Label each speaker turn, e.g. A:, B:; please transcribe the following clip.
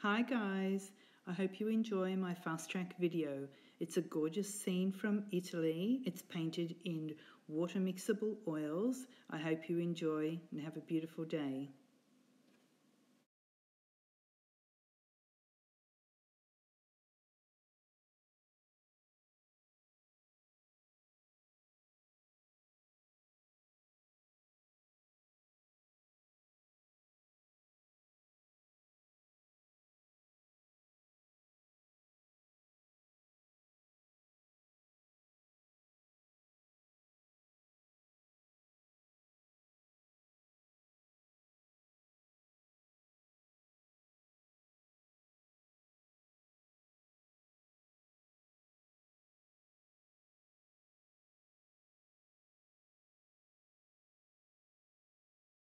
A: Hi guys, I hope you enjoy my fast track video. It's a gorgeous scene from Italy. It's painted in water mixable oils. I hope you enjoy and have a beautiful day.